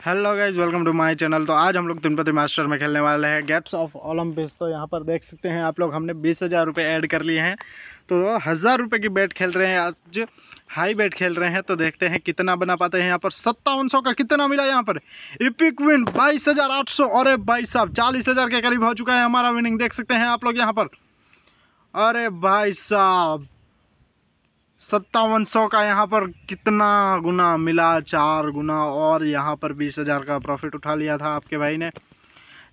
Hello guys welcome to my channel तो आज हम लोग तिरुपति मास्टर में खेलने वाले हैं गेट्स ऑफ़ ओलंपिक्स तो यहाँ पर देख सकते हैं आप लोग, हमने बीस हज़ार रुपये ऐड कर लिए हैं। तो हज़ार रुपये की बैट खेल रहे हैं, आज हाई बैट खेल रहे हैं। तो देखते हैं कितना बना पाते हैं यहाँ पर। सत्तावन सौ का कितना मिला यहाँ पर? इपिक विन बाईस हज़ार आठ सौ। अरे भाई साहब, चालीस हज़ार के करीब हो चुका है हमारा विनिंग देख सकते हैं आप लोग यहाँ पर। अरे भाई साहब सत्तावन सौ का यहाँ पर कितना गुना मिला, चार गुना और यहाँ पर बीस हज़ार का प्रॉफिट उठा लिया था आपके भाई ने।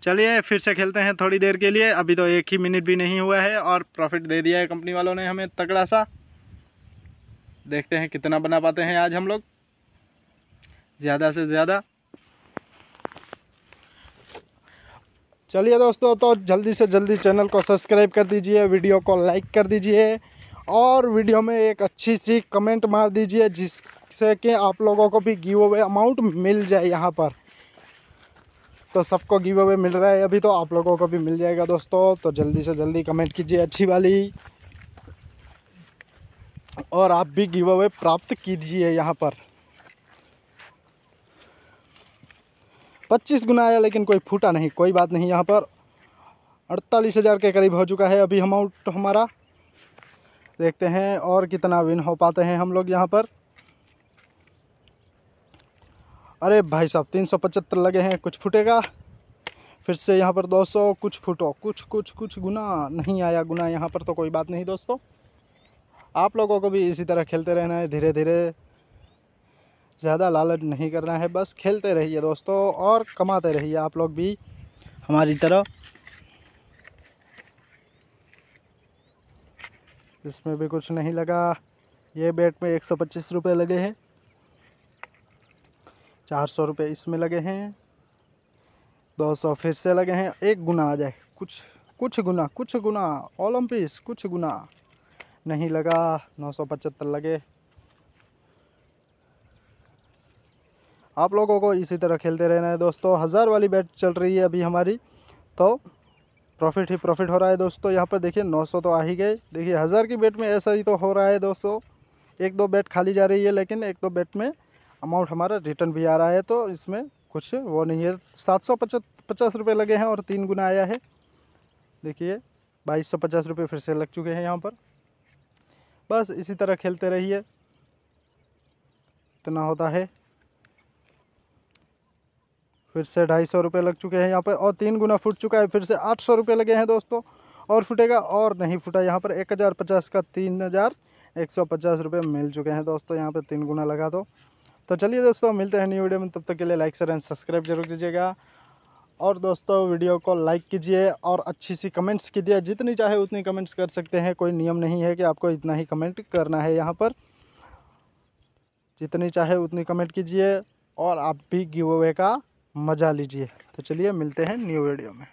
चलिए, फिर से खेलते हैं थोड़ी देर के लिए। अभी तो एक ही मिनट भी नहीं हुआ है और प्रॉफिट दे दिया है कंपनी वालों ने हमें तगड़ा सा। देखते हैं कितना बना पाते हैं आज हम लोग। ज़्यादा से ज़्यादा। चलिए दोस्तों तो जल्दी से जल्दी चैनल को सब्सक्राइब कर दीजिए, वीडियो को लाइक कर दीजिए। और वीडियो में एक अच्छी सी कमेंट मार दीजिए, जिससे कि आप लोगों को भी गिव अवे अमाउंट मिल जाए यहाँ पर। तो सबको गिव अवे मिल रहा है, अभी तो आप लोगों को भी मिल जाएगा दोस्तों। तो जल्दी से जल्दी कमेंट कीजिए अच्छी वाली। और आप भी गिव अवे प्राप्त कीजिए यहाँ पर। पच्चीस गुना आया, लेकिन कोई फूटा नहीं, कोई बात नहीं यहाँ पर। अड़तालीस हज़ार के करीब हो चुका है अभी अमाउंट हमारा। देखते हैं और कितना विन हो पाते हैं हम लोग यहाँ पर। अरे भाई साहब, तीन सौ पचहत्तर लगे हैं, कुछ फुटेगा? फिर से यहाँ पर दो सौ, कुछ फुटो, कुछ कुछ कुछ गुना, नहीं आया गुना, यहाँ पर तो कोई बात नहीं दोस्तों। आप लोगों को भी इसी तरह खेलते रहना है, धीरे धीरे। ज़्यादा लालच नहीं करना है, बस खेलते रहिए दोस्तों और कमाते रहिए आप लोग भी हमारी तरह। इसमें भी कुछ नहीं लगा। ये बेट में एक सौ पच्चीस रुपये लगे हैं। चार सौ रुपये इसमें लगे हैं। दो सौ फिर से लगे हैं। एक गुना आ जाए। कुछ कुछ गुना कुछ गुना। ओलंपिस, कुछ गुना। नहीं लगा। नौ सौ पचहत्तर लगे। आप लोगों को इसी तरह खेलते रहना है दोस्तों। हज़ार वाली बैट चल रही है अभी हमारी। तो प्रॉफिट ही प्रॉफिट हो रहा है दोस्तों। यहाँ पर देखिए 900 तो आ ही गए। देखिए, हज़ार की बेट में ऐसा ही तो हो रहा है दोस्तों। एक दो बेट खाली जा रही है, लेकिन एक दो बेट में अमाउंट हमारा रिटर्न भी आ रहा है तो इसमें कुछ वो नहीं है। सात सौ पचास पचास रुपये लगे हैं और तीन गुना आया है। देखिए, बाईस सौ पचास रुपये फिर से लग चुके हैं यहाँ पर। बस इसी तरह खेलते रहिए। इतना होता है। फिर से ढाई सौ रुपये लग चुके हैं यहाँ पर और तीन गुना फुट चुका है, फिर से आठ सौ रुपये लगे हैं दोस्तों। और फुटेगा और नहीं फुटा, यहाँ पर एक हज़ार पचास का तीन हज़ार एक सौ पचास रुपये मिल चुके हैं दोस्तों, यहाँ पर तीन गुना लगा दो। तो चलिए दोस्तों, मिलते हैं न्यू वीडियो में, तब तक के लिए लाइक शेयर एंड सब्सक्राइब ज़रूर कीजिएगा। और दोस्तों, वीडियो को लाइक कीजिए और अच्छी सी कमेंट्स कीजिए, जितनी चाहे उतनी कमेंट्स कर सकते हैं। कोई नियम नहीं है कि आपको इतना ही कमेंट करना है यहाँ पर। जितनी चाहे उतनी कमेंट कीजिए और आप भी गिव अवे का मज़ा लीजिए। तो चलिए मिलते हैं न्यू वीडियो में।